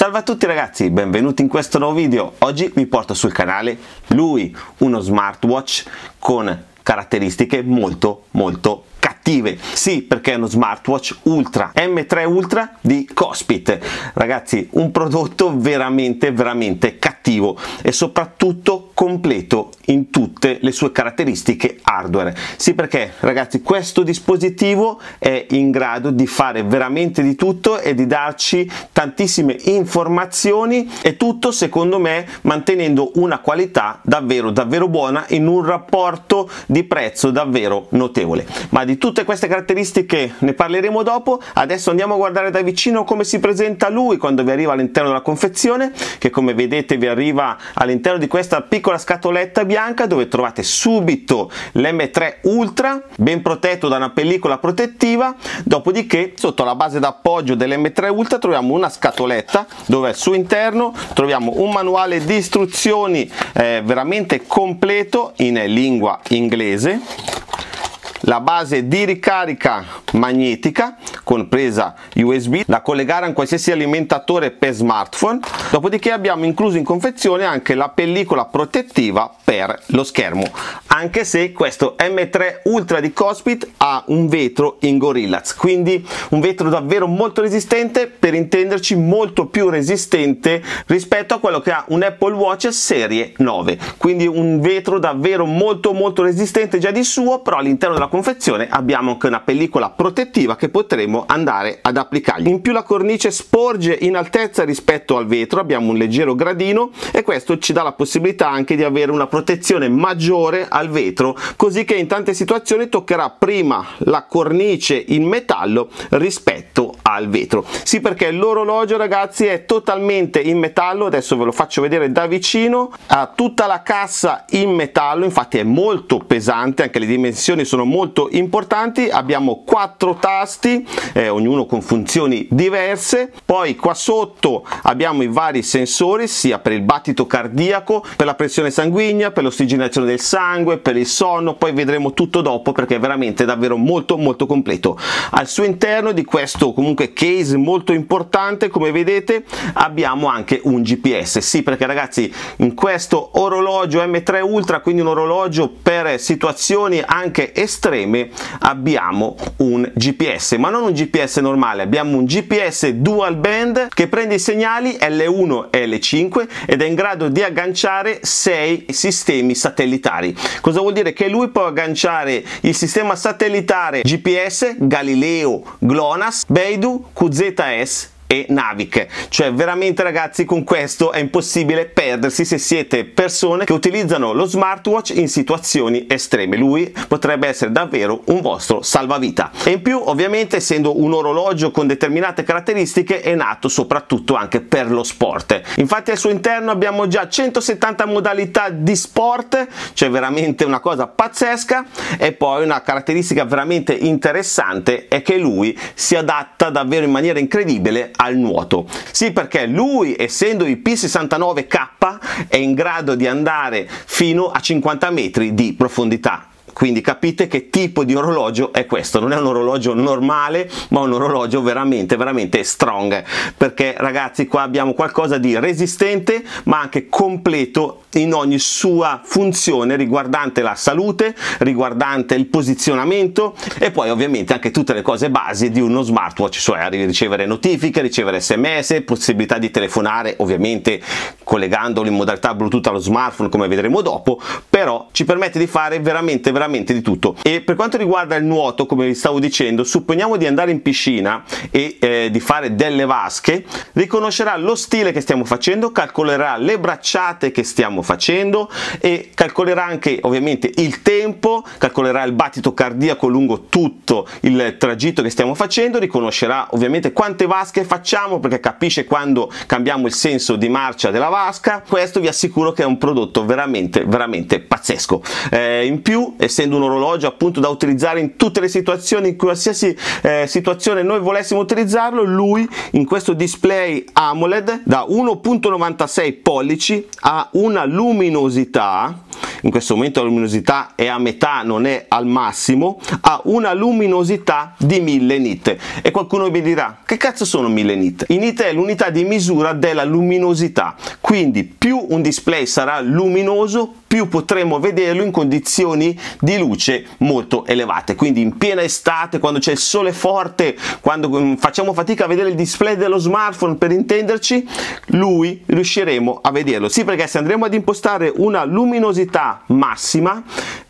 Salve a tutti ragazzi, benvenuti in questo nuovo video. Oggi vi porto sul canale lui, uno smartwatch con caratteristiche molto molto cattive. Sì, perché è uno smartwatch Ultra M3 Ultra di Cospit. Ragazzi, un prodotto veramente veramente cattivo e soprattutto completo in tutte le sue caratteristiche hardware. Sì, perché ragazzi, questo dispositivo è in grado di fare veramente di tutto e di darci tantissime informazioni e tutto secondo me mantenendo una qualità davvero davvero buona in un rapporto di prezzo davvero notevole. Ma di tutte queste caratteristiche ne parleremo dopo, adesso andiamo a guardare da vicino come si presenta lui quando vi arriva all'interno della confezione, che come vedete vi arriva all'interno di questa piccola scatoletta bianca dove trovate subito l'M3 Ultra, ben protetto da una pellicola protettiva, dopodiché sotto la base d'appoggio dell'M3 Ultra troviamo una scatoletta dove al suo interno troviamo un manuale di istruzioni eh, veramente completo in lingua inglese la base di ricarica magnetica con presa USB da collegare a un qualsiasi alimentatore per smartphone. Dopodiché abbiamo incluso in confezione anche la pellicola protettiva per lo schermo anche se questo M3 Ultra di Cospit ha un vetro in Gorillaz quindi un vetro davvero molto resistente per intenderci molto più resistente rispetto a quello che ha un Apple Watch serie 9 quindi un vetro davvero molto molto resistente già di suo però all'interno della confezione abbiamo anche una pellicola protettiva che potremo andare ad applicargli. In più la cornice sporge in altezza rispetto al vetro, abbiamo un leggero gradino e questo ci dà la possibilità anche di avere una protezione maggiore al vetro, così che in tante situazioni toccherà prima la cornice in metallo rispetto al vetro. Sì, perché l'orologio ragazzi è totalmente in metallo, adesso ve lo faccio vedere da vicino, ha tutta la cassa in metallo, infatti è molto pesante, anche le dimensioni sono molto importanti. Abbiamo quattro tasti eh, ognuno con funzioni diverse. Poi qua sotto abbiamo i vari sensori sia per il battito cardiaco per la pressione sanguigna per l'ossigenazione del sangue per il sonno poi vedremo tutto dopo perché è veramente davvero molto molto completo. Al suo interno di questo comunque case molto importante come vedete abbiamo anche un gps sì perché ragazzi in questo orologio m3 ultra quindi un orologio per situazioni anche estreme abbiamo un GPS, ma non un GPS normale, abbiamo un GPS dual band che prende i segnali L1 e L5 ed è in grado di agganciare 6 sistemi satellitari. Cosa vuol dire? Che lui può agganciare il sistema satellitare GPS, Galileo, GLONASS, Beidou, QZS e Navic. Cioè veramente ragazzi con questo è impossibile perdersi se siete persone che utilizzano lo smartwatch in situazioni estreme. Lui potrebbe essere davvero un vostro salvavita. E in più ovviamente essendo un orologio con determinate caratteristiche è nato soprattutto anche per lo sport. Infatti al suo interno abbiamo già 170 modalità di sport. Cioè veramente una cosa pazzesca. E poi una caratteristica veramente interessante è che lui si adatta davvero in maniera incredibile al nuoto. Sì, perché lui, essendo il P69K, è in grado di andare fino a 50 metri di profondità quindi capite che tipo di orologio è questo. Non è un orologio normale ma un orologio veramente veramente strong. Perché ragazzi qua abbiamo qualcosa di resistente ma anche completo in ogni sua funzione riguardante la salute riguardante il posizionamento e poi ovviamente anche tutte le cose basi di uno smartwatch cioè ricevere notifiche ricevere sms possibilità di telefonare ovviamente collegandolo in modalità bluetooth allo smartphone come vedremo dopo però ci permette di fare veramente veramente di tutto. E per quanto riguarda il nuoto come vi stavo dicendo supponiamo di andare in piscina e eh, di fare delle vasche riconoscerà lo stile che stiamo facendo calcolerà le bracciate che stiamo facendo e calcolerà anche ovviamente il tempo calcolerà il battito cardiaco lungo tutto il tragitto che stiamo facendo riconoscerà ovviamente quante vasche facciamo perché capisce quando cambiamo il senso di marcia della vasca. Questo vi assicuro che è un prodotto veramente veramente pazzesco. Eh, in più essendo un orologio appunto da utilizzare in tutte le situazioni in qualsiasi eh, situazione noi volessimo utilizzarlo lui in questo display AMOLED da 1.96 pollici ha una luminosità in questo momento la luminosità è a metà non è al massimo ha una luminosità di 1000 nit. E qualcuno mi dirà che cazzo sono 1000 nit? I nit è l'unità di misura della luminosità. Quindi più un display sarà luminoso più potremo vederlo in condizioni di luce molto elevate. Quindi in piena estate quando c'è il sole forte quando mm, facciamo fatica a vedere il display dello smartphone per intenderci lui riusciremo a vederlo. Sì perché se andremo ad impostare una luminosità massima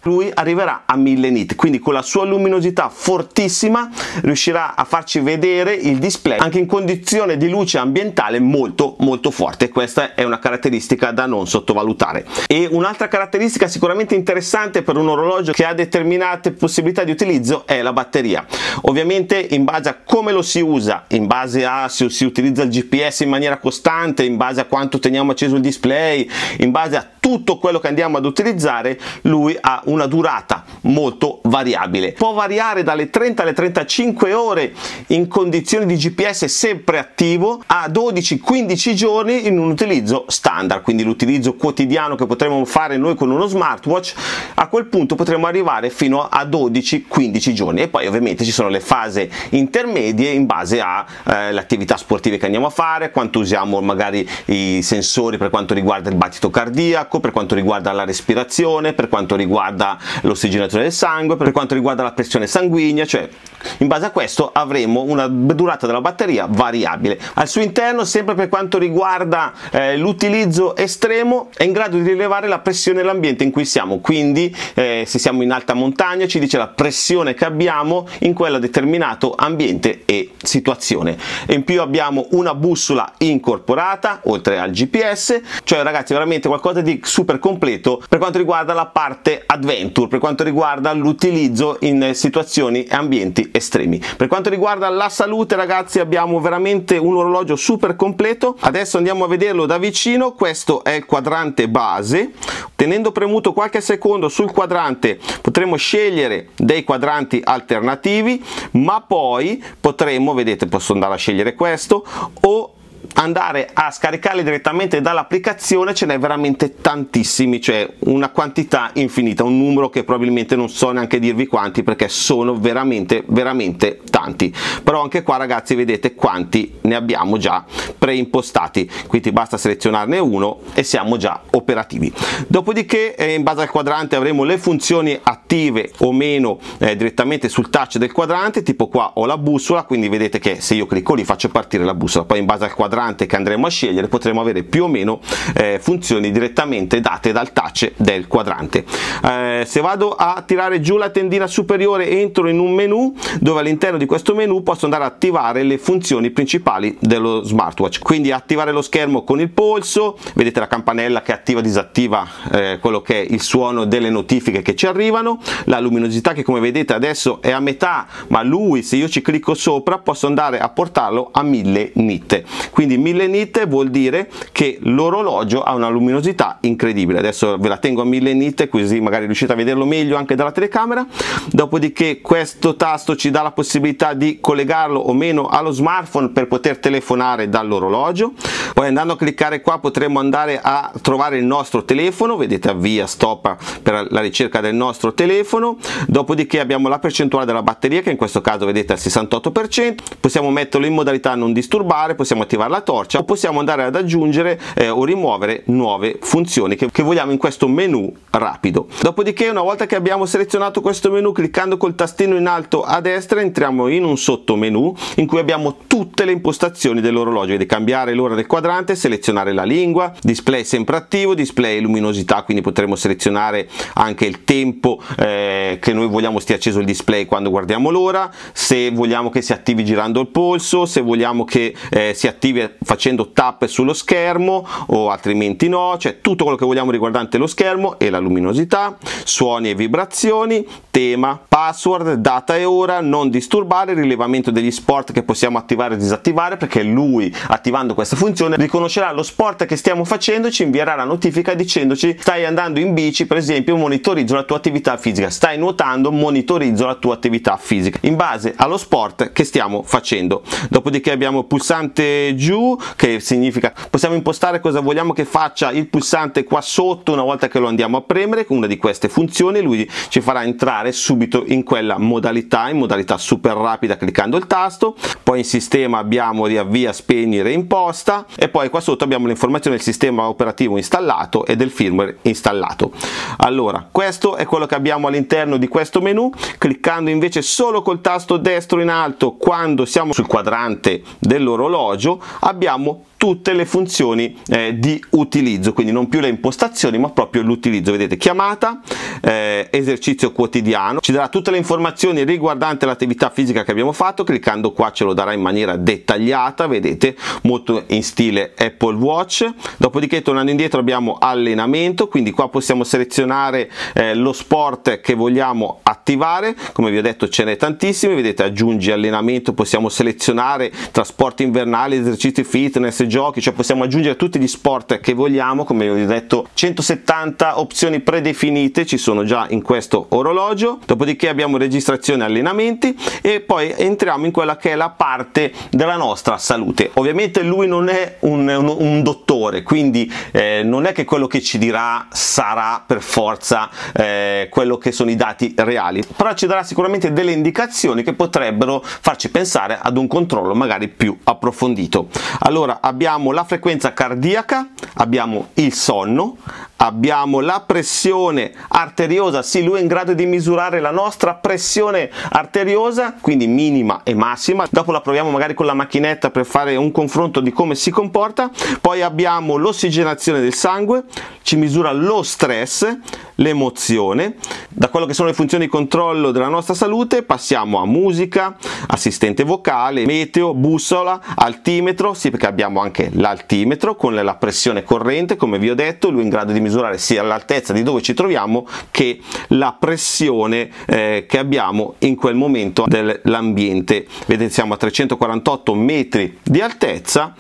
lui arriverà a 1000 nit. Quindi con la sua luminosità fortissima riuscirà a farci vedere il display anche in condizione di luce ambientale molto molto forte. Questa è una caratteristica da non sottovalutare. E un'altra caratteristica sicuramente interessante per un orologio che ha determinate possibilità di utilizzo è la batteria. Ovviamente in base a come lo si usa, in base a se si utilizza il GPS in maniera costante, in base a quanto teniamo acceso il display, in base a tutto quello che andiamo ad utilizzare, lui ha una durata molto variabile. Può variare dalle 30 alle 35 ore in condizioni di GPS sempre attivo a 12-15 giorni in un utilizzo standard, quindi l'utilizzo quotidiano che potremmo fare noi con uno smartwatch, a quel punto potremo arrivare fino a 12-15 giorni e poi ovviamente ci sono le fasi intermedie in base alle eh, sportive che andiamo a fare, quanto usiamo magari i sensori per quanto riguarda il battito cardiaco, per quanto riguarda la respirazione, per quanto riguarda l'ossigenazione del sangue, per quanto riguarda la pressione sanguigna, cioè in base a questo avremo una durata della batteria variabile. Al suo interno, sempre per quanto riguarda eh, l'utilizzo estremo, è in grado di rilevare la pressione dell'ambiente in cui siamo, quindi eh, se siamo in alta montagna ci dice la pressione che abbiamo in quella determinato ambiente e situazione. In più abbiamo una bussola incorporata, oltre al GPS, cioè ragazzi veramente qualcosa di super completo per quanto riguarda la parte adventure, per quanto riguarda l'utilizzo in situazioni e ambienti estremi. Per quanto riguarda la salute ragazzi abbiamo veramente un orologio super completo, adesso andiamo a vederlo da vicino, questo è il quadrante base, tenendo premuto qualche secondo sul quadrante potremo scegliere dei quadranti alternativi ma poi potremo, vedete posso andare a scegliere questo o andare a scaricarli direttamente dall'applicazione ce n'è veramente tantissimi cioè una quantità infinita un numero che probabilmente non so neanche dirvi quanti perché sono veramente veramente tanti. Però anche qua ragazzi vedete quanti ne abbiamo già preimpostati. Quindi basta selezionarne uno e siamo già operativi. Dopodiché eh, in base al quadrante avremo le funzioni attive o meno eh, direttamente sul touch del quadrante tipo qua ho la bussola quindi vedete che se io clicco lì faccio partire la bussola. Poi in base al quadrante quadrante che andremo a scegliere potremo avere più o meno eh, funzioni direttamente date dal touch del quadrante. Eh, se vado a tirare giù la tendina superiore entro in un menu dove all'interno di questo menu posso andare a attivare le funzioni principali dello smartwatch quindi attivare lo schermo con il polso vedete la campanella che attiva disattiva eh, quello che è il suono delle notifiche che ci arrivano la luminosità che come vedete adesso è a metà ma lui se io ci clicco sopra posso andare a portarlo a 1000 nit quindi quindi 1000 nit vuol dire che l'orologio ha una luminosità incredibile. Adesso ve la tengo a 1000 nit così magari riuscite a vederlo meglio anche dalla telecamera. Dopodiché questo tasto ci dà la possibilità di collegarlo o meno allo smartphone per poter telefonare dall'orologio. Poi andando a cliccare qua potremo andare a trovare il nostro telefono. Vedete avvia stop per la ricerca del nostro telefono. Dopodiché abbiamo la percentuale della batteria che in questo caso vedete al 68% possiamo metterlo in modalità non disturbare possiamo attivare la torcia o possiamo andare ad aggiungere eh, o rimuovere nuove funzioni che, che vogliamo in questo menu rapido. Dopodiché una volta che abbiamo selezionato questo menu cliccando col tastino in alto a destra entriamo in un sottomenu in cui abbiamo tutte le impostazioni dell'orologio. Di cambiare l'ora del quadrante selezionare la lingua display sempre attivo display luminosità quindi potremo selezionare anche il tempo eh, che noi vogliamo stia acceso il display quando guardiamo l'ora se vogliamo che si attivi girando il polso se vogliamo che eh, si attivi facendo tap sullo schermo o altrimenti no, cioè tutto quello che vogliamo riguardante lo schermo e la luminosità, suoni e vibrazioni, tema, password, data e ora, non disturbare rilevamento degli sport che possiamo attivare e disattivare perché lui attivando questa funzione riconoscerà lo sport che stiamo facendo e ci invierà la notifica dicendoci stai andando in bici per esempio monitorizzo la tua attività fisica, stai nuotando monitorizzo la tua attività fisica in base allo sport che stiamo facendo. Dopodiché abbiamo pulsante giù che significa possiamo impostare cosa vogliamo che faccia il pulsante qua sotto una volta che lo andiamo a premere, una di queste funzioni lui ci farà entrare subito in quella modalità, in modalità super rapida cliccando il tasto, poi in sistema abbiamo riavvia, spegni, reimposta e poi qua sotto abbiamo l'informazione del sistema operativo installato e del firmware installato. Allora, questo è quello che abbiamo all'interno di questo menu, cliccando invece solo col tasto destro in alto quando siamo sul quadrante dell'orologio abbiamo tutte le funzioni eh, di utilizzo, quindi non più le impostazioni ma proprio l'utilizzo, vedete chiamata, eh, esercizio quotidiano, ci darà tutte le informazioni riguardanti l'attività fisica che abbiamo fatto, cliccando qua ce lo darà in maniera dettagliata, vedete, molto in stile Apple Watch, dopodiché tornando indietro abbiamo allenamento, quindi qua possiamo selezionare eh, lo sport che vogliamo attivare, come vi ho detto ce n'è tantissimi, vedete aggiungi allenamento, possiamo selezionare trasporti invernali, esercizi fitness, giochi, cioè possiamo aggiungere tutti gli sport che vogliamo, come vi ho detto 170 opzioni predefinite ci sono già in questo orologio, dopodiché abbiamo registrazione allenamenti e poi entriamo in quella che è la parte della nostra salute. Ovviamente lui non è un, un, un dottore, quindi eh, non è che quello che ci dirà sarà per forza eh, quello che sono i dati reali, però ci darà sicuramente delle indicazioni che potrebbero farci pensare ad un controllo magari più approfondito. Allora abbiamo abbiamo la frequenza cardiaca, abbiamo il sonno, abbiamo la pressione arteriosa, sì lui è in grado di misurare la nostra pressione arteriosa, quindi minima e massima, dopo la proviamo magari con la macchinetta per fare un confronto di come si comporta, poi abbiamo l'ossigenazione del sangue, ci misura lo stress, l'emozione, da quello che sono le funzioni di controllo della nostra salute passiamo a musica, assistente vocale, meteo, bussola, altimetro, sì perché abbiamo anche l'altimetro con la pressione corrente come vi ho detto, lui è in grado di misurare sia l'altezza di dove ci troviamo che la pressione eh, che abbiamo in quel momento dell'ambiente. Vedete siamo a 348 metri di altezza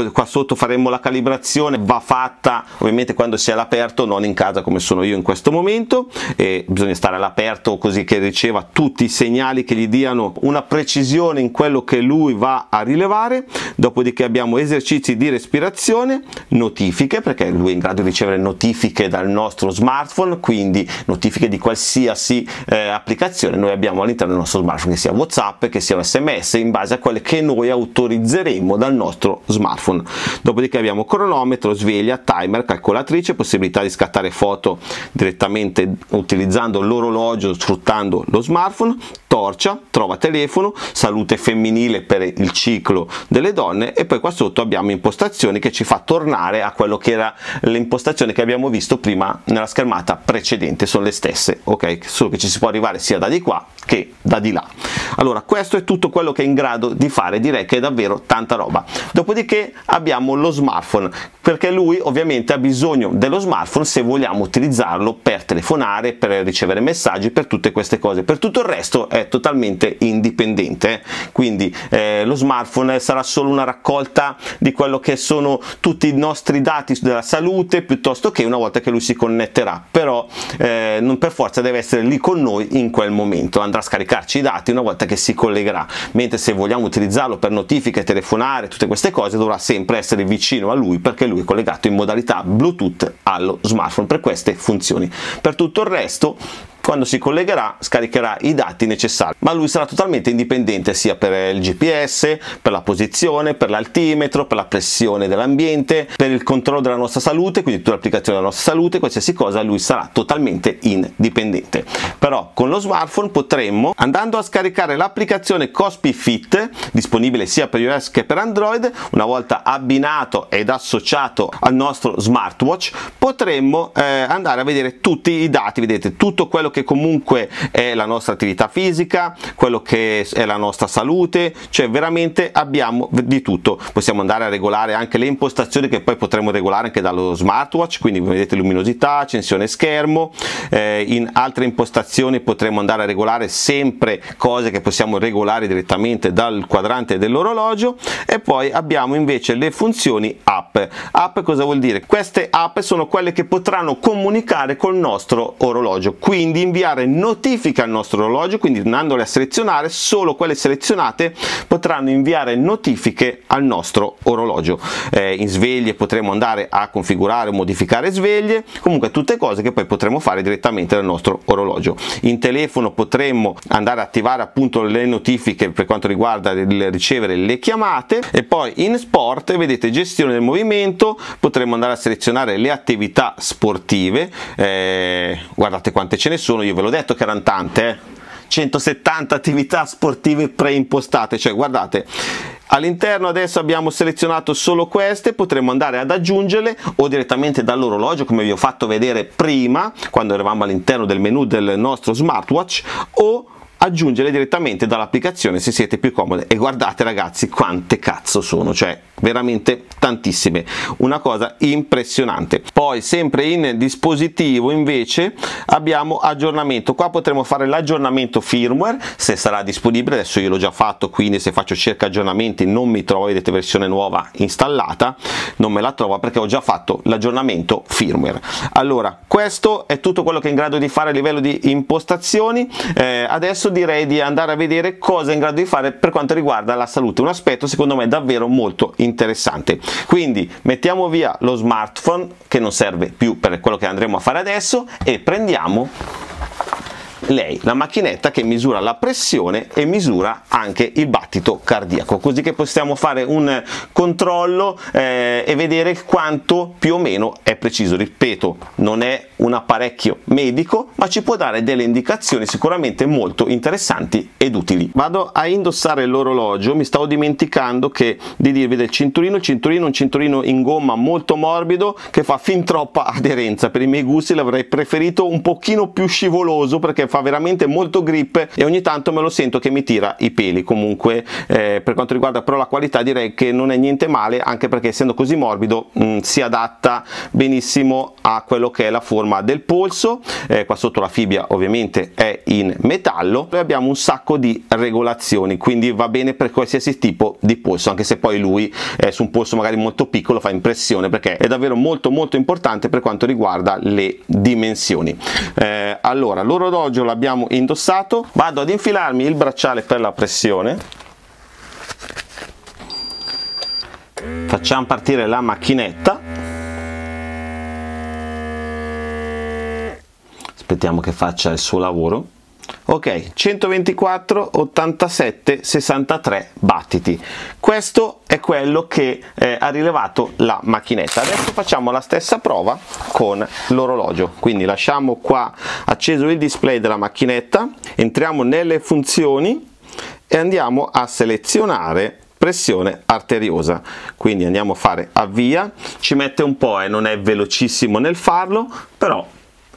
poi qua sotto faremo la calibrazione va fatta. Ovviamente quando si è all'aperto non in casa come sono io in questo momento e bisogna stare all'aperto così che riceva tutti i segnali che gli diano una precisione in quello che lui va a rilevare. Dopodiché abbiamo esercizi di respirazione notifiche perché lui è in grado di ricevere notifiche dal nostro smartphone quindi notifiche di qualsiasi eh, applicazione. Noi abbiamo all'interno del nostro smartphone che sia whatsapp che sia un sms in base a quelle che noi autorizzeremo dal nostro smartphone smartphone. Dopodiché abbiamo cronometro, sveglia, timer, calcolatrice, possibilità di scattare foto direttamente utilizzando l'orologio sfruttando lo smartphone, torcia, trova telefono, salute femminile per il ciclo delle donne e poi qua sotto abbiamo impostazioni che ci fa tornare a quello che era l'impostazione che abbiamo visto prima nella schermata precedente, sono le stesse, ok? Solo che ci si può arrivare sia da di qua che da di là. Allora, questo è tutto quello che è in grado di fare, direi che è davvero tanta roba. Dopodiché abbiamo lo smartphone, perché lui ovviamente ha bisogno dello smartphone se vogliamo utilizzarlo per telefonare, per ricevere messaggi, per tutte queste cose. Per tutto il resto è totalmente indipendente, quindi eh, lo smartphone sarà solo una raccolta di quello che sono tutti i nostri dati della salute piuttosto che una volta che lui si connetterà, però eh, non per forza deve essere lì con noi in quel momento, andrà a scaricarci i dati una volta che si collegherà, mentre se vogliamo utilizzarlo per notifiche, telefonare, tutte queste cose dovrà sempre essere vicino a lui perché lui è collegato in modalità Bluetooth allo smartphone per queste funzioni. Per tutto il resto quando si collegherà scaricherà i dati necessari ma lui sarà totalmente indipendente sia per il GPS, per la posizione, per l'altimetro, per la pressione dell'ambiente, per il controllo della nostra salute, quindi tutte le applicazioni della nostra salute, qualsiasi cosa lui sarà totalmente indipendente. Però con lo smartphone potremmo, andando a scaricare l'applicazione Cospi Fit, disponibile sia per iOS che per Android, una volta abbinato ed associato al nostro smartwatch, potremmo eh, andare a vedere tutti i dati, vedete tutto quello quello che comunque è la nostra attività fisica, quello che è la nostra salute, cioè veramente abbiamo di tutto. Possiamo andare a regolare anche le impostazioni che poi potremo regolare anche dallo smartwatch, quindi vedete luminosità, accensione schermo, eh, in altre impostazioni potremo andare a regolare sempre cose che possiamo regolare direttamente dal quadrante dell'orologio e poi abbiamo invece le funzioni app. App cosa vuol dire? Queste app sono quelle che potranno comunicare col nostro orologio, quindi inviare notifiche al nostro orologio, quindi andandole a selezionare, solo quelle selezionate potranno inviare notifiche al nostro orologio. Eh, in sveglie potremo andare a configurare o modificare sveglie, comunque tutte cose che poi potremo fare direttamente dal nostro orologio. In telefono potremmo andare a attivare appunto le notifiche per quanto riguarda il ricevere le chiamate e poi in sport vedete gestione del movimento, potremmo andare a selezionare le attività sportive, eh, guardate quante ce ne sono, io ve l'ho detto che erano tante, eh? 170 attività sportive preimpostate, cioè guardate All'interno adesso abbiamo selezionato solo queste, potremo andare ad aggiungerle o direttamente dall'orologio come vi ho fatto vedere prima quando eravamo all'interno del menu del nostro smartwatch o aggiungere direttamente dall'applicazione se siete più comode. E guardate ragazzi quante cazzo sono cioè veramente tantissime. Una cosa impressionante. Poi sempre in dispositivo invece abbiamo aggiornamento. Qua potremo fare l'aggiornamento firmware se sarà disponibile. Adesso io l'ho già fatto quindi se faccio cerca aggiornamenti non mi trovo vedete versione nuova installata non me la trovo perché ho già fatto l'aggiornamento firmware. Allora questo è tutto quello che è in grado di fare a livello di impostazioni. Eh, adesso direi di andare a vedere cosa è in grado di fare per quanto riguarda la salute. Un aspetto secondo me davvero molto interessante. Quindi mettiamo via lo smartphone che non serve più per quello che andremo a fare adesso e prendiamo lei la macchinetta che misura la pressione e misura anche il battito cardiaco. Così che possiamo fare un controllo eh, e vedere quanto più o meno è preciso. Ripeto non è un apparecchio medico ma ci può dare delle indicazioni sicuramente molto interessanti ed utili. Vado a indossare l'orologio. Mi stavo dimenticando che di dirvi del cinturino. Il cinturino è un cinturino in gomma molto morbido che fa fin troppa aderenza. Per i miei gusti l'avrei preferito un pochino più scivoloso perché fa veramente molto grip e ogni tanto me lo sento che mi tira i peli. Comunque eh, per quanto riguarda però la qualità direi che non è niente male anche perché essendo così morbido mh, mm, si adatta benissimo a quello che è la forma del polso. Eh, qua sotto la fibbia ovviamente è in metallo. E abbiamo un sacco di regolazioni quindi va bene per qualsiasi tipo di polso anche se poi lui eh, su un polso magari molto piccolo fa impressione perché è davvero molto molto importante per quanto riguarda le dimensioni. Eh, allora l'orologio l'orologio l'abbiamo indossato. Vado ad infilarmi il bracciale per la pressione. Facciamo partire la macchinetta. Aspettiamo che faccia il suo lavoro ok 124 87 63 battiti. Questo è quello che eh, ha rilevato la macchinetta. Adesso facciamo la stessa prova con l'orologio. Quindi lasciamo qua acceso il display della macchinetta entriamo nelle funzioni e andiamo a selezionare pressione arteriosa. Quindi andiamo a fare avvia. Ci mette un po' e eh, non è velocissimo nel farlo però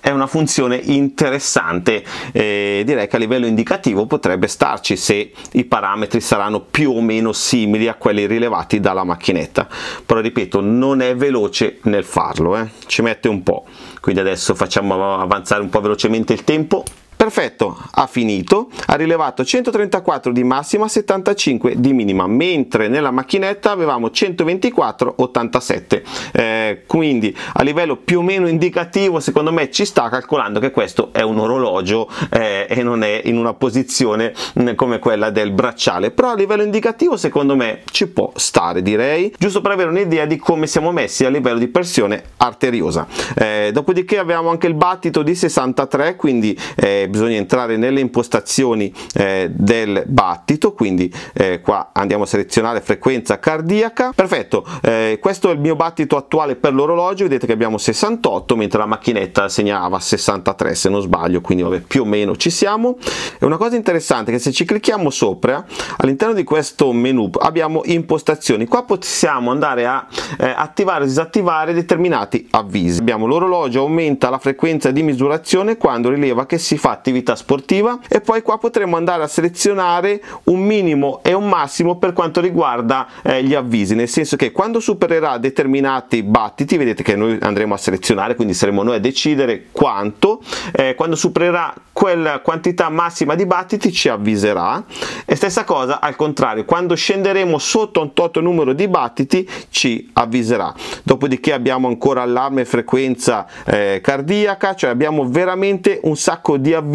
è una funzione interessante eh, direi che a livello indicativo potrebbe starci se i parametri saranno più o meno simili a quelli rilevati dalla macchinetta. Però ripeto non è veloce nel farlo eh. ci mette un po' quindi adesso facciamo avanzare un po' velocemente il tempo Perfetto, ha finito, ha rilevato 134 di massima, 75 di minima, mentre nella macchinetta avevamo 124,87. Eh, quindi a livello più o meno indicativo, secondo me ci sta calcolando che questo è un orologio eh, e non è in una posizione mm, come quella del bracciale, però a livello indicativo secondo me ci può stare, direi, giusto per avere un'idea di come siamo messi a livello di pressione arteriosa. Eh, dopodiché abbiamo anche il battito di 63, quindi eh, bisogna entrare nelle impostazioni eh, del battito quindi eh, qua andiamo a selezionare frequenza cardiaca. Perfetto eh, questo è il mio battito attuale per l'orologio vedete che abbiamo 68 mentre la macchinetta segnava 63 se non sbaglio quindi vabbè più o meno ci siamo. E una cosa interessante è che se ci clicchiamo sopra all'interno di questo menu abbiamo impostazioni. Qua possiamo andare a eh, attivare o disattivare determinati avvisi. Abbiamo l'orologio aumenta la frequenza di misurazione quando rileva che si fa attività sportiva e poi qua potremo andare a selezionare un minimo e un massimo per quanto riguarda eh, gli avvisi nel senso che quando supererà determinati battiti vedete che noi andremo a selezionare quindi saremo noi a decidere quanto eh, quando supererà quella quantità massima di battiti ci avviserà. E stessa cosa al contrario quando scenderemo sotto un tot numero di battiti ci avviserà. Dopodiché abbiamo ancora allarme frequenza eh, cardiaca cioè abbiamo veramente un sacco di avvisi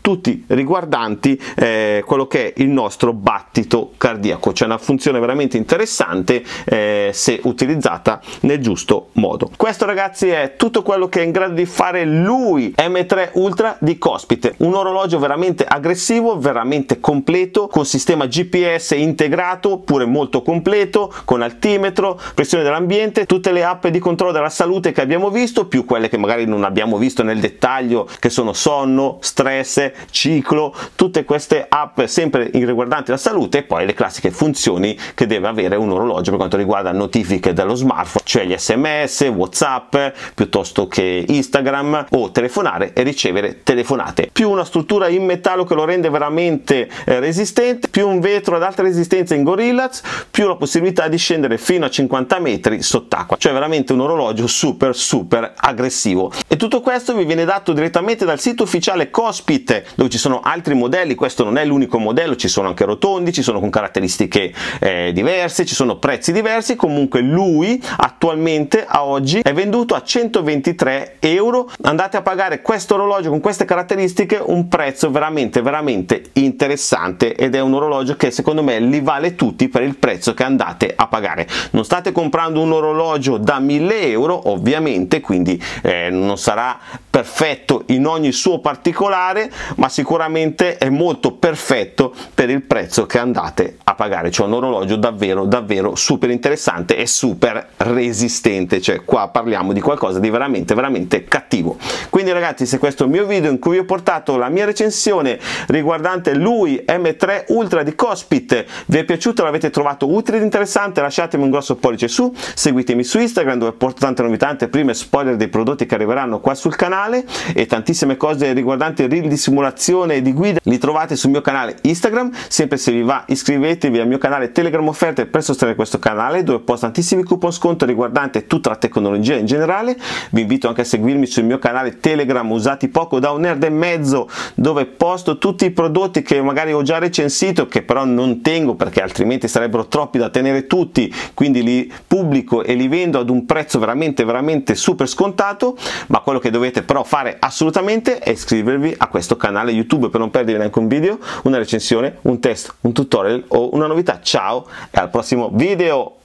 tutti riguardanti eh, quello che è il nostro battito cardiaco. C'è una funzione veramente interessante eh, se utilizzata nel giusto modo. Questo ragazzi è tutto quello che è in grado di fare lui M3 Ultra di Cospite. Un orologio veramente aggressivo veramente completo con sistema GPS integrato pure molto completo con altimetro pressione dell'ambiente tutte le app di controllo della salute che abbiamo visto più quelle che magari non abbiamo visto nel dettaglio che sono sonno stress ciclo tutte queste app sempre riguardanti la salute e poi le classiche funzioni che deve avere un orologio per quanto riguarda notifiche dello smartphone cioè gli sms whatsapp piuttosto che instagram o telefonare e ricevere telefonate. Più una struttura in metallo che lo rende veramente eh, resistente più un vetro ad alta resistenza in Gorillaz più la possibilità di scendere fino a 50 metri sott'acqua cioè veramente un orologio super super aggressivo. E tutto questo vi viene dato direttamente dal sito ufficiale Cospit dove ci sono altri modelli questo non è l'unico modello ci sono anche rotondi ci sono con caratteristiche eh, diverse ci sono prezzi diversi comunque lui attualmente a oggi è venduto a 123 euro. Andate a pagare questo orologio con queste caratteristiche un prezzo veramente veramente interessante ed è un orologio che secondo me li vale tutti per il prezzo che andate a pagare. Non state comprando un orologio da 1000 euro ovviamente quindi eh, non sarà perfetto in ogni suo particolare ma sicuramente è molto perfetto per il prezzo che andate a pagare. Cioè un orologio davvero davvero super interessante e super resistente. Cioè qua parliamo di qualcosa di veramente veramente cattivo. Quindi ragazzi se questo è il mio video in cui vi ho portato la mia recensione riguardante lui M3 Ultra di Cospit vi è piaciuto l'avete trovato utile ed interessante lasciatemi un grosso pollice su seguitemi su Instagram dove porto tante novità prime spoiler dei prodotti che arriveranno qua sul canale e tantissime cose riguardanti reel di simulazione e di guida li trovate sul mio canale Instagram. Sempre se vi va iscrivetevi al mio canale Telegram offerte per sostenere questo canale dove posto tantissimi coupon sconto riguardante tutta la tecnologia in generale. Vi invito anche a seguirmi sul mio canale Telegram usati poco da un nerd e mezzo dove posto tutti i prodotti che magari ho già recensito che però non tengo perché altrimenti sarebbero troppi da tenere tutti. Quindi li pubblico e li vendo ad un prezzo veramente veramente super scontato. Ma quello che dovete però fare assolutamente è iscrivervi a questo canale YouTube per non perdere neanche un video, una recensione, un test, un tutorial o una novità. Ciao e al prossimo video!